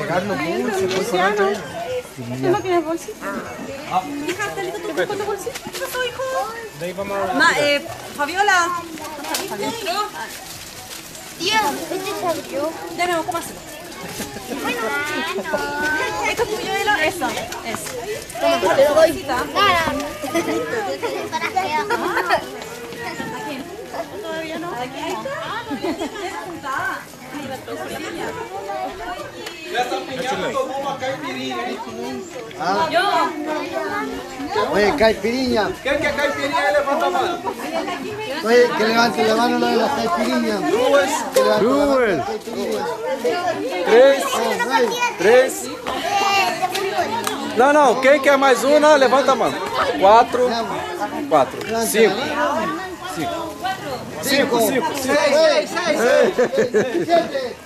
Entregarlo dulce, por favor. ¿Tú no tienes bolsita? Hija, Carlito, ¿tú con tu bolsita? ¿Qué pasó, hijo? De ahí vamos a Ma, eh, Fabiola. Tío, este se abrió. Ya no, ¿cómo hacerlo? ¿Esto es tuyo, Elo? Eso, eso. Toma, te lo doy. Bolsita. Para que Todavía no. Aquí, ahí está. Ya Essa pinhada tomou uma caipirinha, hein? Ah. Oye, caipirinha. quem que caipirinha levanta a mano? Oye, que levante levanta a mão de caipirinha caipirinhas. Duas. Duas. Três. Três. Não, não. Quem quer mais uma, levanta a mão. Quatro. Quatro. Cinco. 5, 6, 6, 6, 7.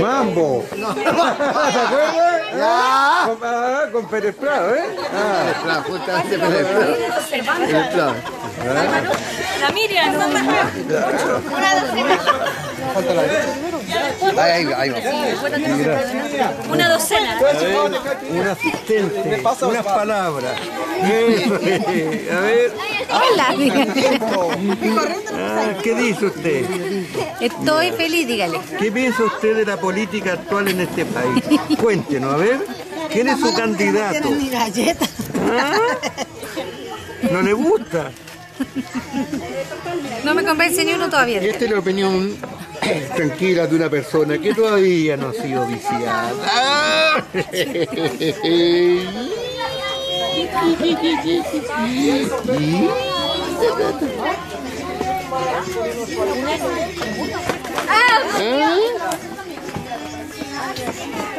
Mambo. ¿Se acuerdan? Ah, con ¿eh? Ah, justamente Pérez Prado. Pérez Prado. La Miriam. Falta la Ahí, ahí, ahí va. Una docena. un asistente, unas palabras. A ver. Ah, ¿Qué dice usted? Estoy feliz, dígale. ¿Qué piensa usted de la política actual en este país? Cuéntenos, a ver. ¿Quién es su candidato? ¿Ah? ¿No le gusta? No me convence ni uno todavía. Esta es la opinión tranquila de una persona que todavía no ha sido viciada.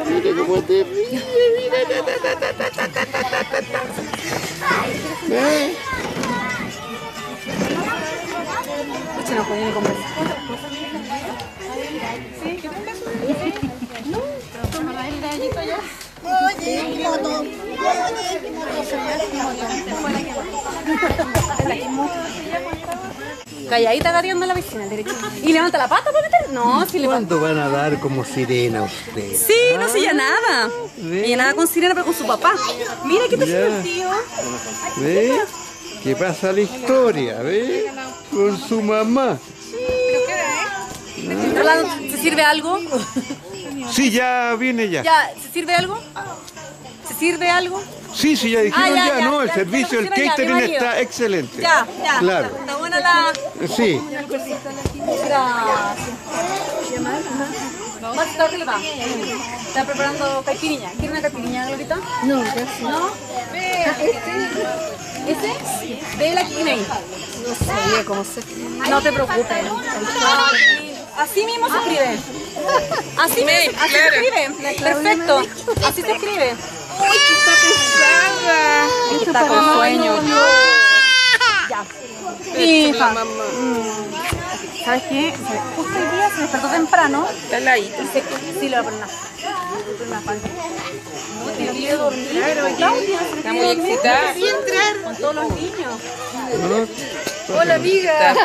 Mira cómo te mira. ta, ta, ta, Calladita gateando la piscina, ¿Y levanta la pata para meter? No, si le ¿Cuánto van a dar como sirena ustedes? Sí, no se ya nada. Ah, Ella nada con sirena, pero con su papá. Mira, ¿qué te sigue tío? ¿Qué pasa la historia? ¿Ve? Con su mamá. Rolando, ¿se sirve algo? Sí, ya viene ya. ¿Ya? ¿Se sirve algo? ¿Se sirve algo? Sí, sí, ya dijeron Ah, ya, ya, ya, no, el ya, servicio, el catering está excelente. Ya, ya. Claro. Está buena la. Sí. Gracias. Más tarde le va. Está preparando caipiriña. ¿Quiere una caipiriña, Glorita? No, gracias. ¿No? Vea. ¿Ese? Ve la ahí. No sabía cómo se... No te preocupes. Así mismo se escribe. Así, me, así se escribe. Perfecto. Así se escribe. ¡Uy, qué está pesada! Está con sueño. Ya. Hija. ¿Sabes qué? Justo hoy día se despertó temprano. Está heladito. Sí, le voy a poner una. Falda. No, te quiere dormir. Está muy excitada. Con todos los niños. Hola, amiga.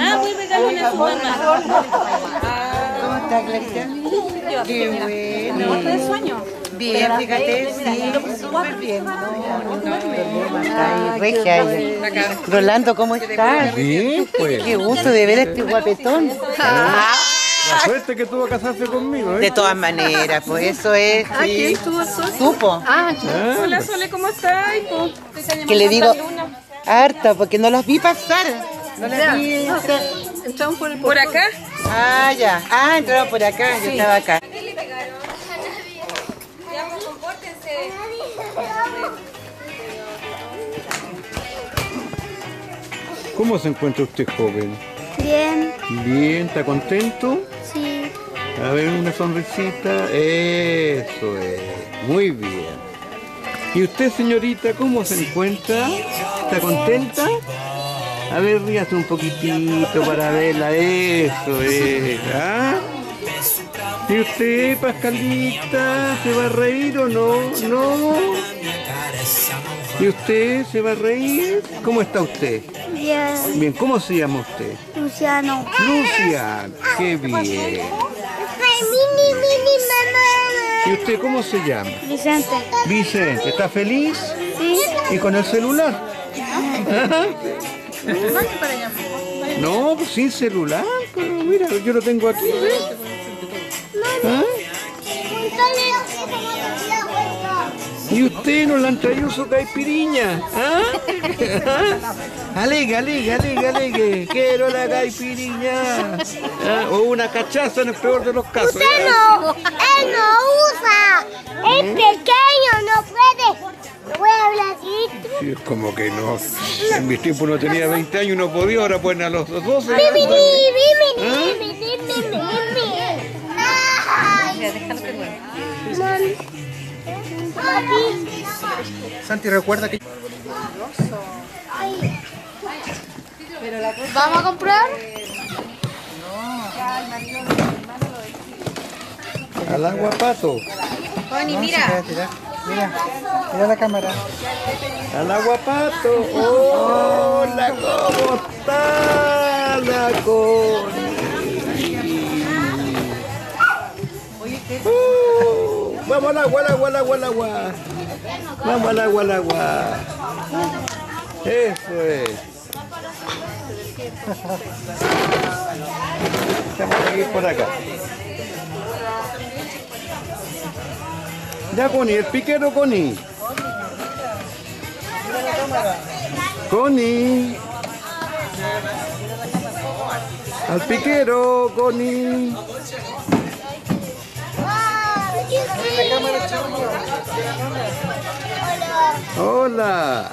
Ah, muy regalona su mamá. ¿Cómo está, Clarita? Qué bueno. ¿Muerte de sueño? Bien, fíjate, sí, súper bien. No, no, no, Está ahí, regia ella. Rolando, ¿cómo estás? Bien, pues. Qué gusto de ver a este guapetón. La suerte que tuvo casarse conmigo, ¿eh? De todas maneras, pues eso es. Sí. Supo. Ah, Hola, Sole, ¿cómo estás? Que le digo harta, porque no las vi pasar. No las vi. Entramos por, el por acá. Ah, ya. Ah, entraron por acá, yo estaba acá. ¿Cómo se encuentra usted joven? Bien, Bien, ¿está contento? sí. A ver, una sonrisita. Eso es. Muy bien. ¿Y usted, señorita, cómo se encuentra? ¿Está contenta? A ver, ríase un poquitito para verla. Eso es. ¿Ah? ¿Y usted, Pascalita, se va a reír o no? No. ¿Y usted se va a reír? ¿Cómo está usted? Bien. Bien, ¿cómo se llama usted? Luciano. Lucian, qué bien. ¿Y usted cómo se llama? Vicente. Vicente, ¿está feliz? Sí. ¿Y con el celular? No, pues sin celular, pero mira, yo lo tengo aquí, ¿ves? ¿Ah? ¿Y usted no le han traído su caipiriña? ¿Ah? Alegue, alegue, alegue, alegue. Quiero la caipiriña. ¿Ah? O una cachaza en el peor de los casos. Usted no, él no usa. Es pequeño, no puede. No puede hablar así. Sí, es como que no. En mis tiempos no tenía 20 años y no podía, ahora pueden a los 12. Mimi, ¿Ah? mimi, mimi, Ya, déjalo que. Santi, recuerda que ¿Vamos a comprar? Al agua, pato. Connie, mira. Mira, mira, mira la cámara. Al agua, pato. Hola, ¿cómo está la? Uh, vamos al agua, al agua, al agua, al agua. Vamos al agua, al agua. Eso es. Vamos a seguir por acá. Ya, Connie, el piquero, Connie. Connie. Al piquero, Connie. Hola.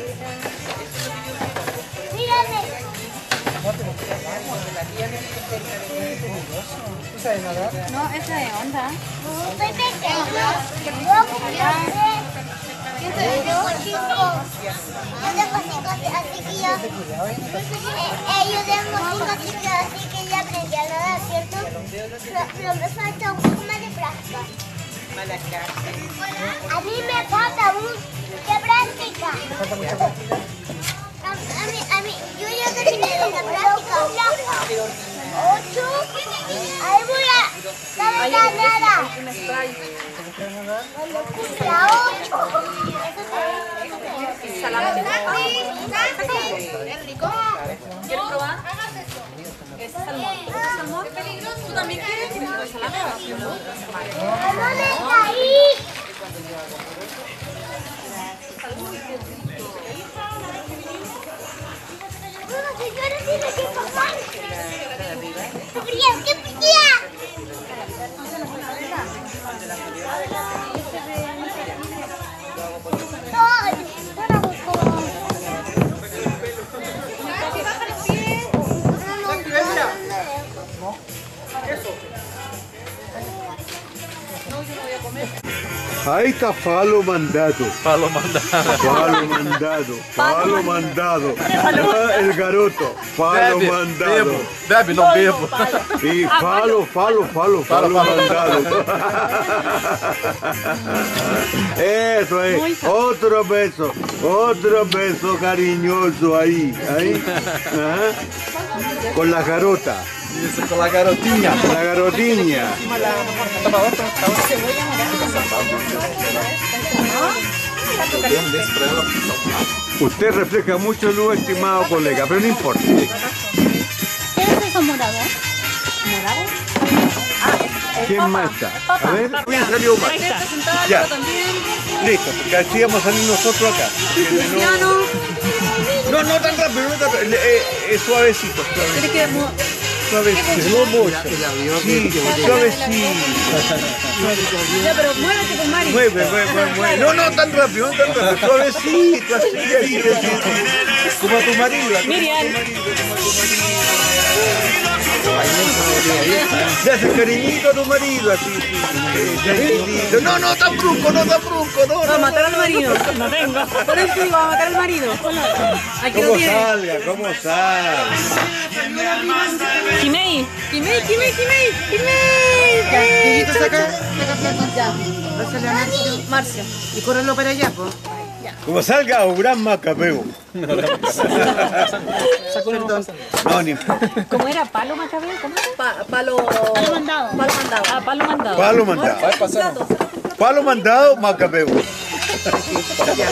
No, esa de onda. Así yo. Eh, tengo cinco ciclos, así que ya aprendí a nadar, ¿cierto? Pero, me falta un poco de práctica. A mí me falta práctica. A, a mí, a mí, yo ya. Ocho. Ahí voy a nada. Cuando cumpla ocho. ¿Quieres probar? Ese salmón. ¿Ese salmón? ¿Tú también quieres? ¿Tienes salame? Pasar. ¡Qué fría, Ahí está Falo Mandato. Falo mandado. Falo Mandado. Falo Mandado. Ah, El garoto. Falo Bebe, Mandado. bebo. Bebe, não bebo. Y falo, falo, falo, falo mandado. Eso es. Otro beso. Otro beso cariñoso ahí. Ahí. Ajá. Con la garota. Isso, com a garotinha. Desse pra ela. Usted refleja mucho luz, estimado colega, pero no importa. ¿Qué es eso morado? ¿Quién más está? A ver, bien salió más. Ya. Listo, porque así vamos a salir nosotros acá. No, no tan rápido, no tan rápido. Eh, eh, suavecito, suavecito. Suavecito. Sí, suavecito. Ya, pero muévete con Mari. Mueve, mueve, mueve. No, no tan rápido, no tan rápido. Suavecito, así, así, así, así. Como a tu marido. como Le haces cariñito a tu marido, así, sí, sí, cariñito. No, no, tan brusco, no tan brusco, no. Va a matar al marido. No tengo. Por eso digo, va a matar al marido. Aquí lo ¿Cómo tiene. salga? ¿Cómo salga? Jimei. Jimei, Jimei, Jimei. Jimei. Dieguito, saca, saca Pásale a Marcio. Marcio. Y córrelo para allá, pues. Como salga Abraham Macabeo. Perdón. No, ni ¿Cómo era? ¿Palo Macabeo? ¿Cómo era? palo... Palo mandado. Palo mandado. Ah, palo mandado. palo mandado. Palo mandado, Macabeo. Para allá.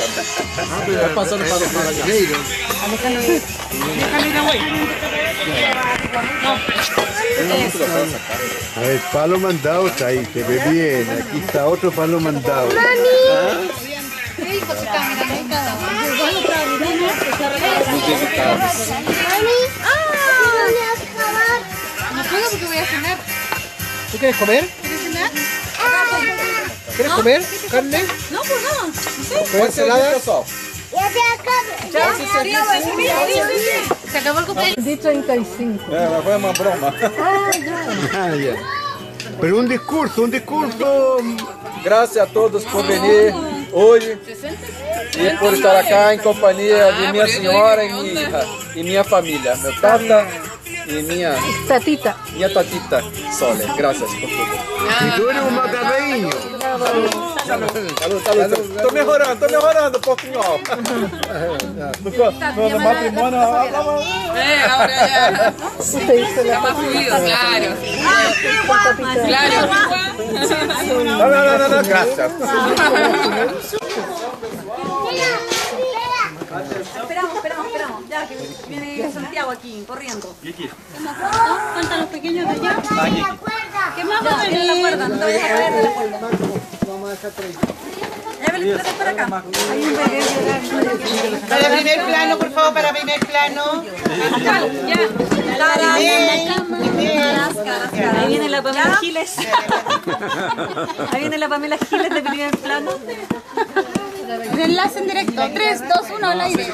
A ver, palo mandado está ahí, se ve bien. Aquí está otro palo mandado. No puedo porque voy a cenar. ¿Tú quieres comer? ¿Quieres cenar? ¿Quieres comer carne? No, pues no. No sé. ¿O ensalada? pessoal. Ya se acabó. El cumpleaños. É, foi uma broma. Ah, ya. Pero un discurso, un discurso. Graças a todos por venir hoje. E por estar acá em companhia de minha senhora e minha, e minha família, meu tata e minha, Tatita. minha tatita Sole. Graças por tudo. Y tú eres un macabeño. Salud, salud. Estou melhorando, estou melhorando um pouquinho. ó. No, no matrimônio, Eh, ahora ya. Está más fluido, claro. Claro. não, não, não, não, graças. Ya, que viene Santiago aquí, corriendo. ¿Cuántos los pequeños de allá? ¿Qué más va a venir? la cuerda, no te vayas a caer de la cuerda. Ya, Belén, trate para acá. Para primer plano, por favor, para primer plano. Caras, caras, caras. Ahí viene la Pamela Giles. Ahí viene la Pamela Giles de primer plano. Enlace en directo. 3, 2, 1, al aire.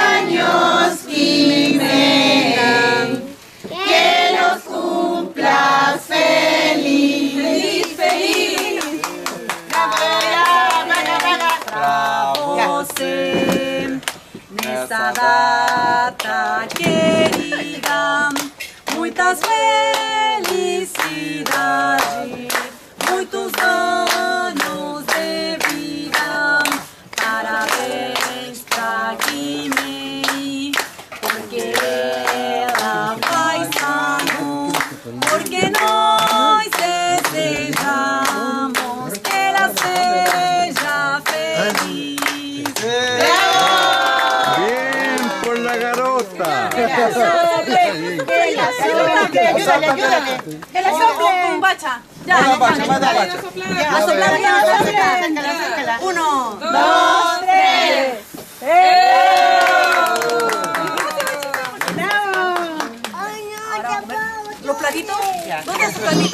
¿Dónde están?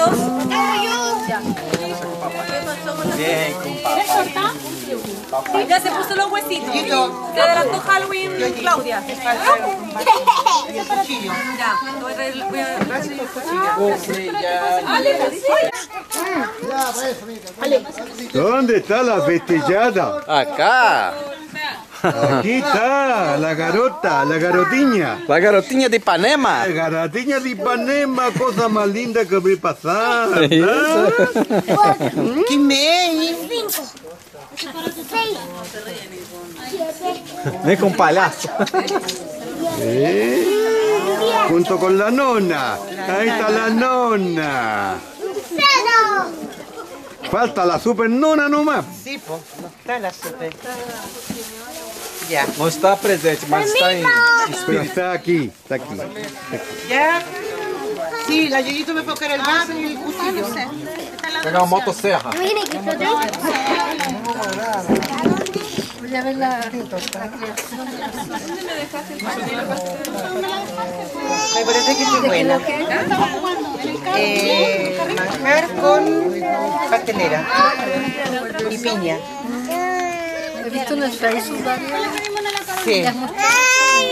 Ya. Bien, compadre. Ya se puso los huesitos. Te adelantó Halloween, Claudia. Y el cuchillo. Ya, voy a traer- voy a- ¿Dónde está la festejada? Acá, Aquí está la garota, la garotinha. a garotinha de Ipanema. La garotinha de Ipanema, cosa más linda que vi pasar. ¡Qué. Seis. Siete. Vem com palhaço. Eh, Junto con la nona. Ahí está la nona. Cero. Falta la super nona nomás. Sí, pues, no está la super. Ya. Não está presente, mas está em Pero está aquí, está aquí. ¿Ya? Sí, la me puede buscar el vaso y el cuchillo. pegar uma motosserra. Voy a ver la... Me parece que es buena. Eh, manjar con pastelera y piña. He visto en el Facebook varias. Sí. Ay.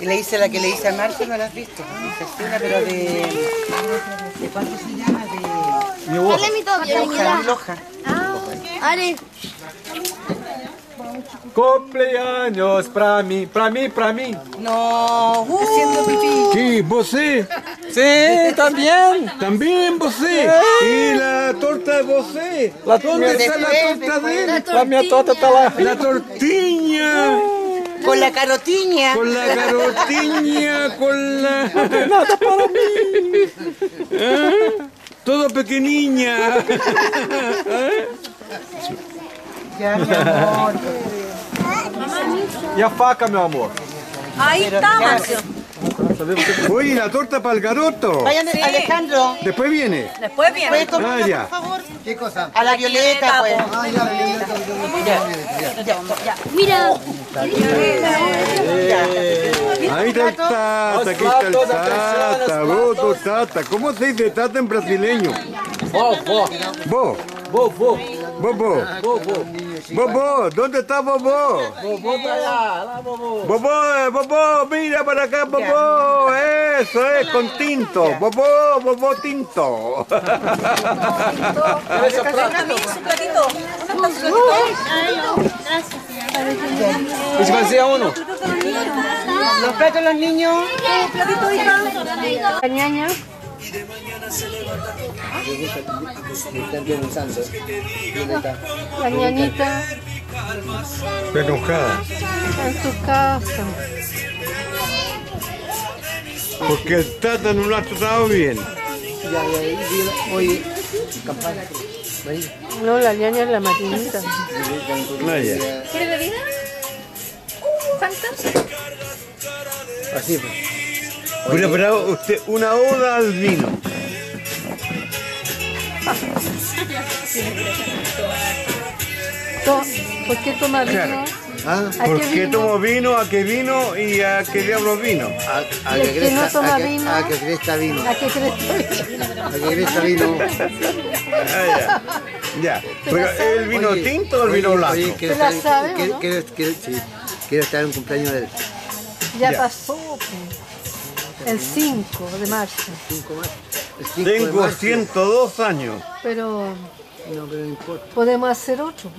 Y le hice la que le hice a Marcio, ¿no la has visto? Cecina, pero de... ¿De cuánto se llama? De... Mi toque, Loja, de Loja. Cumpleaños pra mim, pra mim, pra mim. No, haciendo pipí. Sí, você. Sim, também. También você. Y la torta de você. ¿Dónde está la torta de él? A minha torta tá lá. La tortiña. Con la carotiña. Con la carotiña, con la... Nada para mí. ¿Ah? Todo pequeñiña. Ya, mi amor. E a faca, meu amor? Ahí está, Marcio. Oye, la torta para el garoto. Vayan, Alejandro. Después viene. Después ¿Puedes viene. tomar, Ah, ya. por favor? ¿Qué cosa? A la Violeta, pues. Ah, ya, Violeta, Violeta, ya. Mira. Ahí está el tata, aquí está el tata, voto tata. ¿Cómo se dice tata en brasileño? Vovó, Bo, vovô, bobo, vovô. bobo, ¿dónde está bobo? Vovô tá lá, lá, vovô. Bobo, eh, bobo, mira para acá, bobo. Eso es, con tinto. Bobo, bobo tinto. Esse é prato. A mí su platito. ¿Dónde está su platito? Esse platos de los niños. La ñaña. La ñañita Enojada. en tu casa. Porque el tata no lo ha tratado bien. Oye, campana. No, la ñaña es la maquinita. Ah, ya. ¿Quiere bebida? ¿Fanta? Así pues. Voy a preparar usted una oda al vino. ¿Por qué toma vino? Claro. ¿Ah? ¿A ¿Por qué qué vino? tomo vino? ¿A qué vino? ¿Y a qué diablos vino? A, a ¿Y el que que no toma a que, vino? a que crezca vino. ¿A qué crees? A que crezca vino. Ah, ya. Ya. Pero el vino Oye, tinto o el vino blanco. oye, quiero ¿Te la estar- sabe o quiero- no? quiero- quiero- sí, quiero estar en un cumpleaños de él. Ya Ya. pasó. El 5 de marzo. El cinco de Tengo marzo. 102 años. Pero No, pero no importa. podemos hacer otro.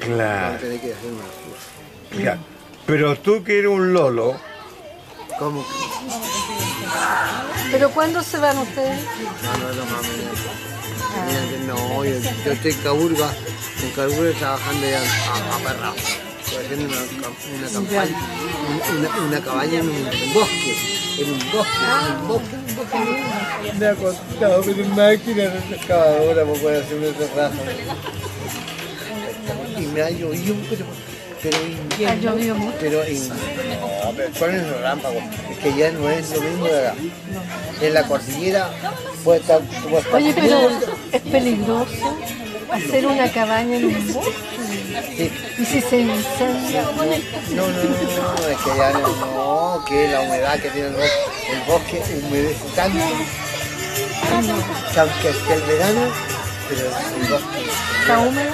Claro. Tenés que hacer una. Ya. Pero tú que eres un lolo, ¿Cómo? que? ¿Pero cuándo se van ustedes? No, no, no, mami. No, no, yo, yo estoy en Caburga, en Caburga trabajando ya a, a. Estoy haciendo una, una campaña, un- una, una cabaña en un bosque, en un bosque, en un bosque, en un bosque. Me ha costado una máquina excavadora para poder hacer una terraza. Y me ha llovido, pero, pero Ha llovido mucho. Pero en, no, pero ponen los relámpagos. Es que ya no es lo mismo de acá. En la cordillera puede estar, tú puedes estar Oye, pero es peligroso hacer una cabaña en un bosque. Sí. ¿Y si se incendia? No, no, no, no, es que ya no, no, que la humedad que tiene el bosque, el bosque humedece tanto, que aunque esté el verano, pero el bosque ¿Está húmedo?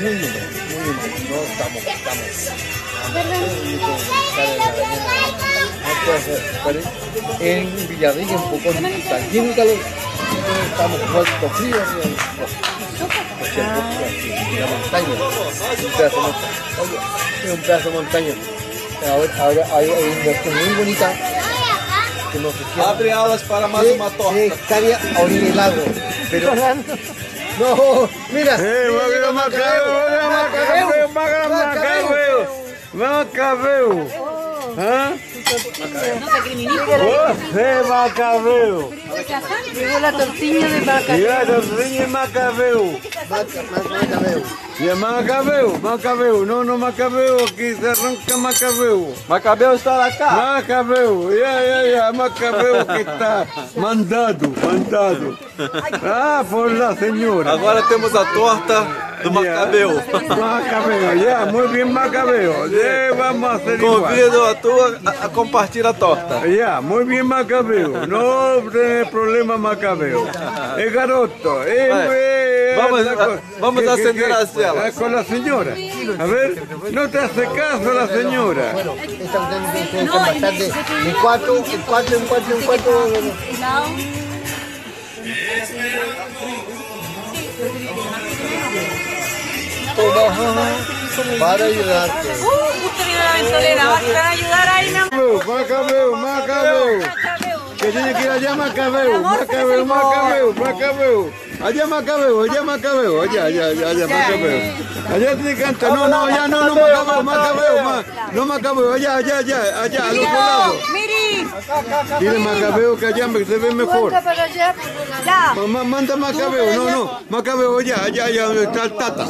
muy húmedo, muy húmedo, no estamos, estamos. En Villarrica un poco está lleno de calor, estamos muertos fríos el bosque la montaña, un pedazo de montaña, es un pedazo de montaña. Ahora, ahora hay, hay una versión muy bonita que nos Abre alas para mais de, uma torta. de hectárea a orilla del lago. Pero no, mira, Eh, Macabeu, Macabeu, Macabeu, Macabeu, Macabeu. ¿Ah? Você Macabeu. Llegó la tortilla de vaca. Mira, tortilla Macabeu. Macabeu. E é Macabeu, Macabeu, não, não Macabeu, aqui se arranca Macabeu. Macabeu está cá. Macabeu, yeah, yeah, yeah, Macabeu que está mandado, mandado. Ah, por la senhora. Agora temos a torta do Macabeu. Macabeu, yeah, muito bem Macabeu. Yeah, vamos a hacer igual. Convido a tua a, a compartilhar a torta. Ya, muy bien Macabeo. No tiene problema Macabeo. Es garoto. Eh, eh, Vamos a- vamos que- a ascender que- las celas. ah, Con la señora. A ver, no te hace caso la señora. Bueno, esta ser bastante en cuatro, en cuatro, en cuatro, en cuatro. Mi amor? Macabeo, Macabeo. Que tiene que ir allá Macabeo, Macabeo, Macabeo, Macabeo. Allá Macabeo, allá allá, allá, allá, allá Macabeo. Allá tiene que cantar. No, no, allá no, no Macabeo, Macabeo, ma- no Macabeo, allá, allá, allá, allá, al otro lado. Miri, Dile Macabeo que allá se ve mejor. Vuelta para allá. ya. Mamá, manda Macabeo, no, no, Macabeo allá, allá, allá, donde está el tata.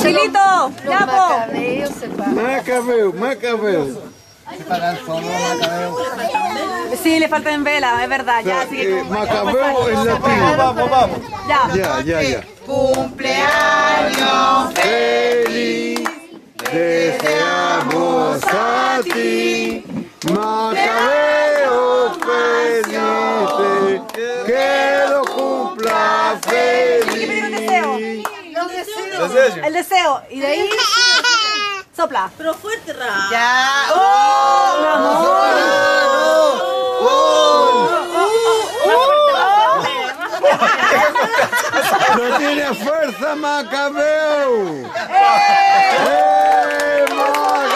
Chilito, ya. Macabeo. Macabeo. Sí, le faltan velas, es verdad. Ya, así que Eh, Macabeo en latino. Vamos, vamos. ya. Ya, ya, ya. Cumpleaños feliz, deseamos a ti, Macabeo feliz, que lo cumpla pedir un deseo. feliz. El deseo. Y de ahí, sopla. Pero fuerte, Ra. Ya. No tiene fuerza, Macabeo. ¡Eh, Macabeo!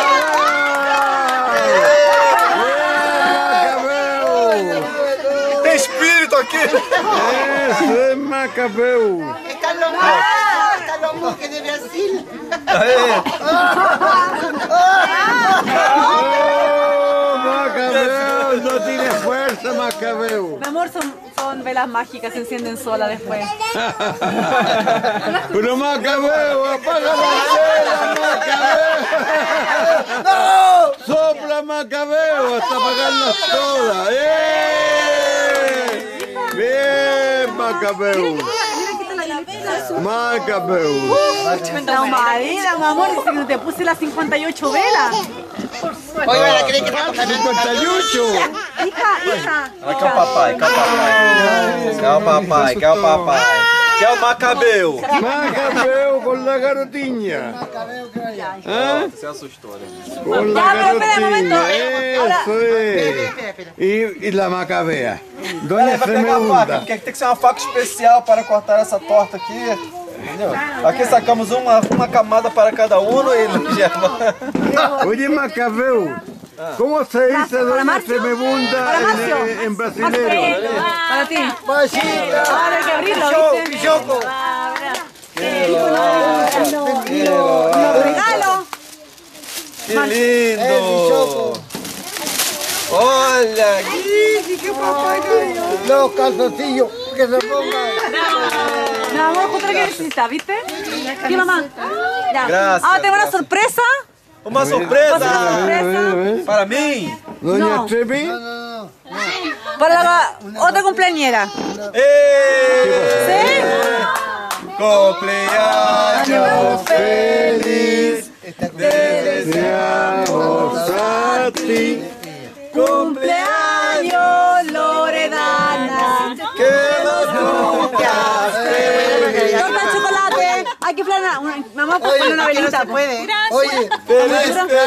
¡Eh, Macabeo! Tem espírito aqui. Eso es Macabeo. Es Carlos Mu. Carlos Mu que de Brasil. ¡Oh, Macabeo! No tiene fuerza, Macabeo. Mi amor, son, son velas mágicas, se encienden sola después. Pero Macabeo, apaga la vela, Macabeo. Sopla Macabeo hasta apagarlas todas. ¡Eh! Bien, Macabeo. Macabeo. No, marina, mi amor, dice que no te puse las 58 velas. Oye, ¿van a creer que estamos 58. Hija, hija. Aqui é o papai, que é o papai. Que é o papai, que é o papai. Que é o Macabeu. Macabeo con la garotiña. ¿Ah? Você assustou, né? Con Ya, la pero espera un momento. garotiña. Ahora- Eso es. Y, y la Macabea. Doña Vai pegar a faca, porque tem que ser uma faca especial para cortar essa torta aqui. Entendeu? Aqui sacamos uma, uma camada para cada um e leva. Oye, Macabeo, ¿cómo se dice ¿Para Doña Marcio? Tremebunda ¿Para en, en? Para ti. Ahora hay que abrirlo, ¿viste? Los regalo. Que lindo! Olha! Ih, que o papai ganhou! Los calzoncillos que se pongan. Mi amor, justo que necesitas, ¿viste? ¿Qué mamá? Ya. Gracias, Ahora tengo una sorpresa. Una surpresa! sorpresa Para mim! Doña No. Trevi, para la otra cumpleañera. Ei! ¿Sí? Cumpleaños feliz, deseamos Mamá, ponle una velita. se puede. Oye, Feliz, ¿dónde está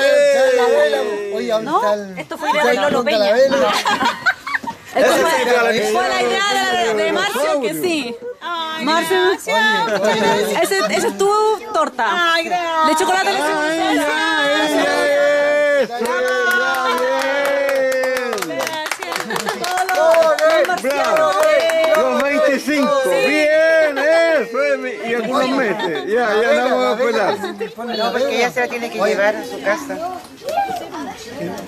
la vela? feliz! Oye, ¿dónde ¿No? está el- Esto fue de ¿dónde Lolo está la Peña. vela? Esto Esa fue, la idea de, de Marcio que sí. Marcio, ese, ese es tu torta. De chocolate. ¡Ay, ay, ay! ¡Eso está bien! ¡Bravo! Los 25, bien, y algunos meses. Ya, ya no vamos a pelar. No, porque ella se la tiene que llevar a su casa.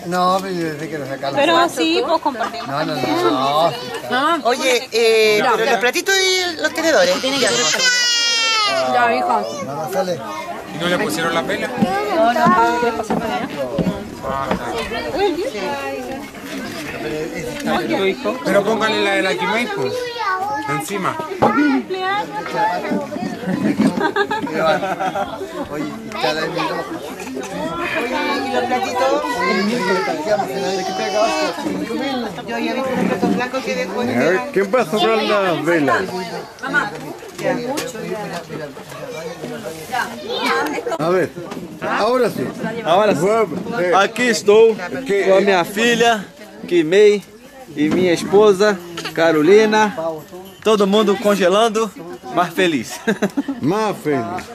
No, pero yo desde que lo sacaron. Pero así, pues compartimos. No, no, no. no. Oye, eh, pero los platitos y los tenedores. Ya. Ya, hijo. No, no sale. ¿Y no le pusieron la vela? No, no, pasar para allá. Pero póngale la de la Kimei, pues. Encima. Oye. ¿Y los platitos? Yo ya vi unos platos blancos que después A ver, ¿quién va a sobrar las velas? A ver, ahora sí. Ahora sim. Aqui estou com a minha filha, Kimei, e minha esposa, Carolina. Todo mundo congelando, mas feliz. Más feliz.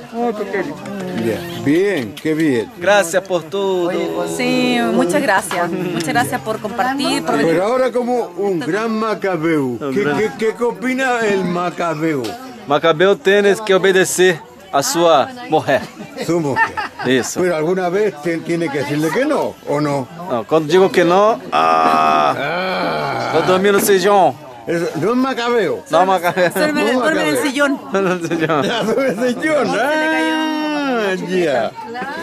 Bien, bien, qué bien. Graças por tudo. Sí, muchas gracias. Muchas gracias por compartir, por venir. Pero ahora como un gran macabeo. ¿Qué, qué, qué, opina el macabeo? Macabeu tênis que obedecer a sua mulher. Su mujer. Isso. Pero alguna vez te- tiene que decirle que no, ¿o no? Não, quando digo que não, ah, Ah, no sillón. Eso no es macabeo. Não, Macabeu. Duerme en el- duerme en el sillón. No sillón. Ya, no es sillón. Ah, ya.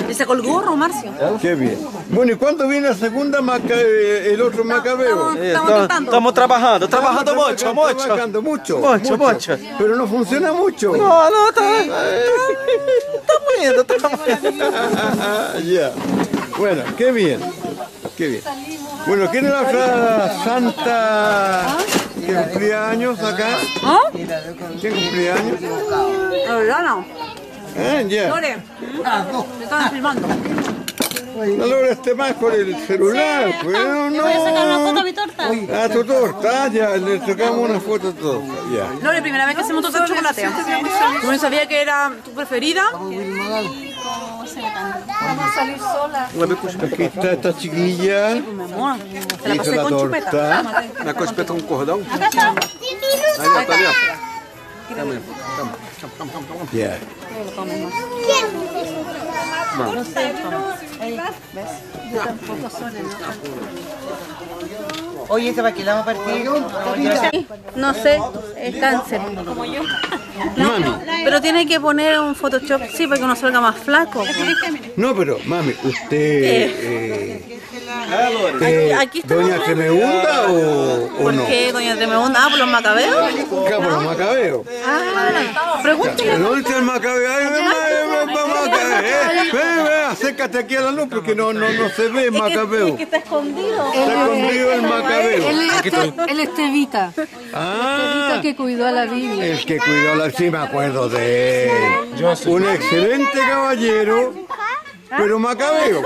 Y sacó el gorro, Marcio. Qué bien. Bueno, ¿y cuándo viene la segunda maca eh, el otro macabeo? Estamos, estamos trabajando, trabajando Estamos mucho, trabajando, mucho. trabajando mucho, Mucho, mucho. Pero no funciona mucho. No, no, está, estamos indo, estamos indo. ya. Bueno, qué bien. Qué bien. Bueno, ¿quién es la otra santa que cumplía años acá? ¿Ah? ¿Quién cumplía años? No, no, no. Ah, ya. Lore, me estaban filmando. No logra este más por el celular, pues no, no. ¿Voy a sacar una foto a mi torta? Ah, tu torta, ya, le sacamos una foto a tu torta, ya. Lore, primera vez que hacemos torta de chocolate. No sabía que era tu preferida. Vamos a salir sola. Aquí está esta chiquilla, Mi amor, te la hizo pasé la con chupeta. torta. Na cospeta um cordão? Acá está. Ali, ó, tá ali, ó. Ya. Oye, ¿esta para qué la vamos a partir? No sé, es cáncer. Como yo. Mami, Pero tiene que poner un Photoshop, sí, para que uno salga más flaco. no, pero mami, ¿usted eh, eh, Aquí está doña la- Tremehunda o, o ¿Por no? qué, doña Tremebunda? Ah, por los macabeos. Acá por los macabeos. Ah. ¿Dónde está el macabeo? Ay, Eh, ven, acércate aquí a la luz porque no, no, no se ve el macabeo. Es que está escondido. Está escondido el macabeo. Él, es Tevita. Ah, Tevita que cuidó a la Biblia. el que cuidó la... Sí, me acuerdo de él. Un excelente caballero, pero macabeo.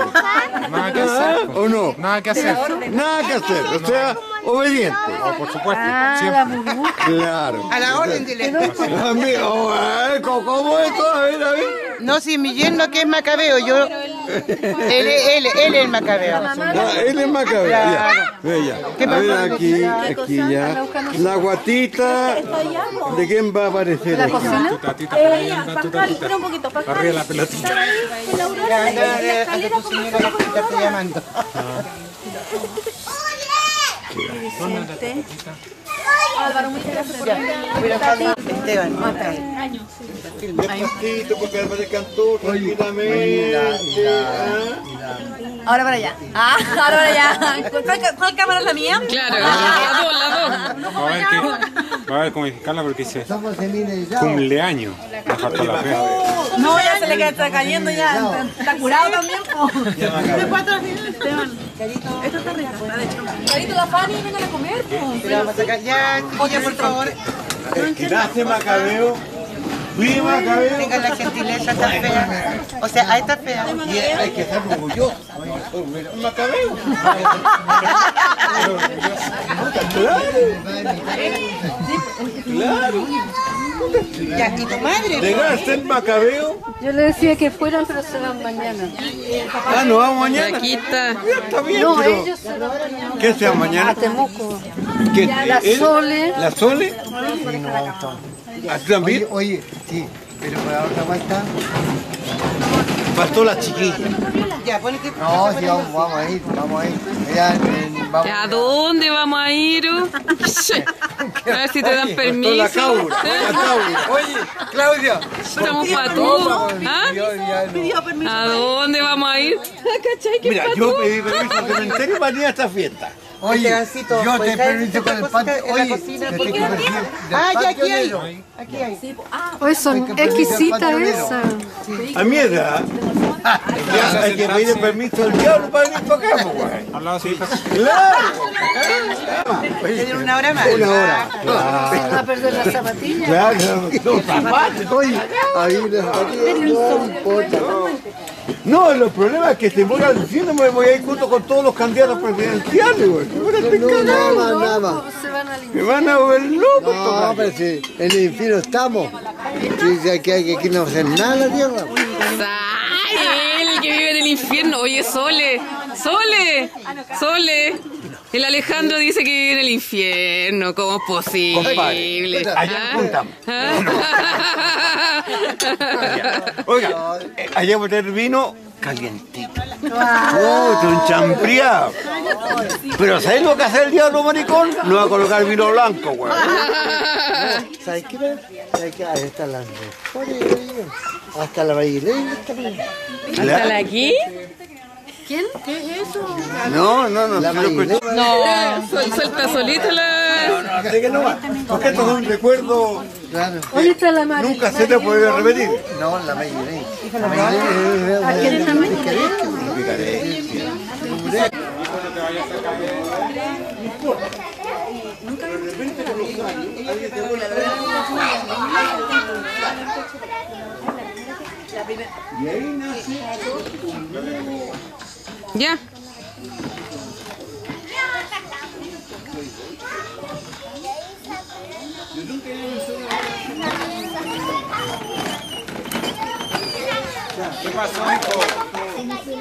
Nada que hacer. ¿O no? Nada que hacer. Nada que hacer, o sea, obediente. Por supuesto. Ah, la burbuja. Claro. A la orden. A oh, eh, ¿Cómo es todo? A ver, a ver. No, si mi yerno que es macabeo, yo... Él, es- él, él es el macabeo. Ah, él es macabeo, ya. Ya. A ver, aquí, aquí ya. La guatita. ¿De quién va a aparecer viendo, tu tatita. Espera un poquito, Pascal. Arriba la pelotita. Ya, anda, anda, anda tu señora te está llamando. Esteban, Despacito, porque Álvarez cantó tranquilamente. ah. Ahora para allá. Ah, ahora para allá. ¿Cuál, cuál cámara es la mía? Claro, dos, las dos. Va a ver que. Va a ver cómo explicarla porque dice cumpleaños. La. No, ya se le queda- está cayendo ya. Está curado también. Esteban, esto está rico. está de hecho. Carito, la Fanny, vengan a comer. po. Pero vamos a sacar. Ya, chiquilla, por favor. Que nace macabeo. Vive macabeo. Tengan la gentileza tan fea. O sea, ahí está fea. Y hay que ser orgulloso. Macabeo. Claro. Ya, ¿y tu madre? Llegar a ser macabeo. Yo le decía que fueran, pero se van mañana. Ah, no vamos mañana. Aquí está. Ya está bien, No, pero. ellos se van mañana. ¿Qué sea A mañana? Temuco. ¿Qué? La ¿Él? Sole. ¿La Sole? ¿Ah, tú también? Oye, oye, sí. Pero para la otra vuelta. Faltó la chiquilla. Ya, ponete. No, sí, vamos, vamos a ir, vamos a ir. Vamos ¿A dónde vamos a ir? A ver si te dan permiso. la caura, ¿Eh? la caura. Oye, Claudia. Estamos para. ¿Ah? No. ¿A dónde vamos a ir? ¿Qué Mira, yo tú? pedí permiso al cementerio para ir a esta fiesta. Oye, Gancito, yo te pues, ¿sabes permito con el patio. la Oye, Ah, ya aquí hay. Aquí hay. Hoy son Hay que pedir exquisitas el patio esas. A mi edad, ya hay que pedir permiso al diablo para venir para acá, güey. Al lado sí, Claro. Tienen una hora más. Una hora. Va a perder las zapatillas. Claro, los zapatos. Oye, ahí los zapatillas no importa. No, los problemas es que te voy al infierno me voy a ir junto con todos los candidatos presidenciales, güey. No, nada más, nada más. Se van a Me van a ver loco. No, pero en el infierno estamos. Si si aquí hay que aquí no hacer nada la tierra. Ay, él que vive en el infierno. Oye, Sole, Sole, Sole. El Alejandro dice que vive en el infierno. ¿Cómo es posible? Allá nos juntamos. ¿Ah? Oiga, eh, allá voy a tener vino calientito. Oh, un champriado. Pero ¿sabes lo que hace el diablo maricón? No va a colocar vino blanco, güey. ¿Sabes qué? ¿Sabes qué? Ahí mejores. oye. Hasta la brasileña está. ¿Hasta aquí? ¿Quién? ¿Qué es eso? No, no, no. La. No, suel- suelta solita la. Que no va. Porque esto es un recuerdo. Claro. ¿Dónde está la? Nunca se te puede repetir. No, la brasileña. La brasileña. ¿A quién es la Mari? Ya. ¿Qué pasó, hijo?